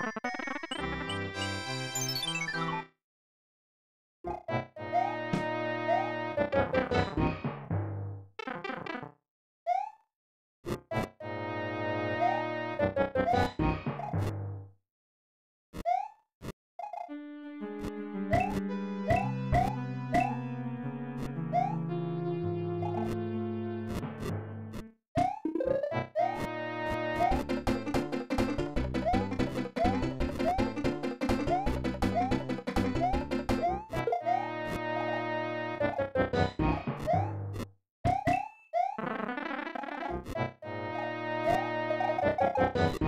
you Bye.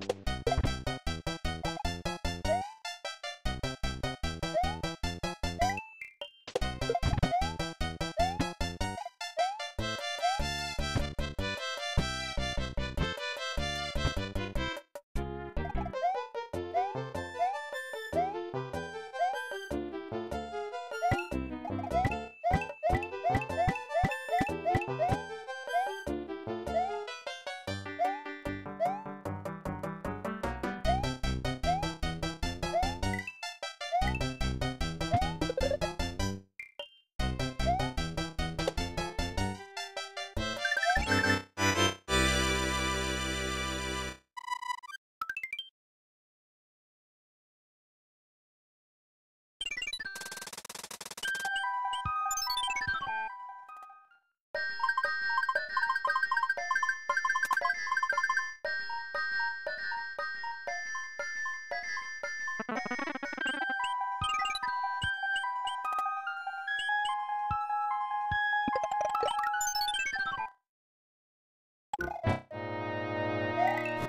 you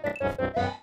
you